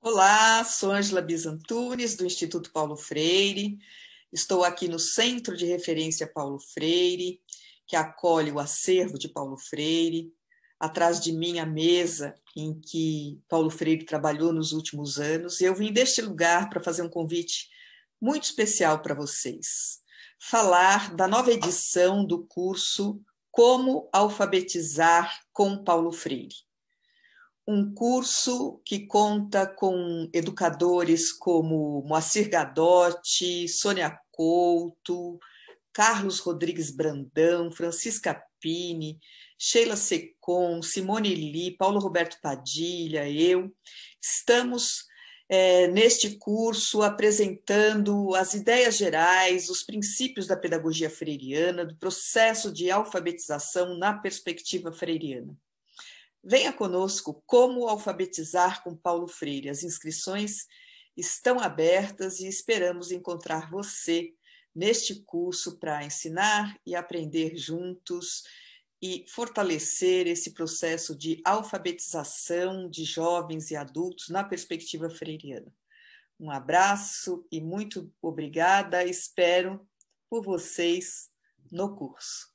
Olá, sou Ângela Bizantunes, do Instituto Paulo Freire. Estou aqui no Centro de Referência Paulo Freire, que acolhe o acervo de Paulo Freire. Atrás de mim, a mesa em que Paulo Freire trabalhou nos últimos anos. Eu vim deste lugar para fazer um convite muito especial para vocês. Falar da nova edição do curso Como Alfabetizar com Paulo Freire um curso que conta com educadores como Moacir Gadotti, Sônia Couto, Carlos Rodrigues Brandão, Francisca Pini, Sheila Secon, Simone Li, Paulo Roberto Padilha, eu. Estamos é, neste curso apresentando as ideias gerais, os princípios da pedagogia freiriana, do processo de alfabetização na perspectiva freiriana. Venha conosco como alfabetizar com Paulo Freire. As inscrições estão abertas e esperamos encontrar você neste curso para ensinar e aprender juntos e fortalecer esse processo de alfabetização de jovens e adultos na perspectiva freiriana. Um abraço e muito obrigada. Espero por vocês no curso.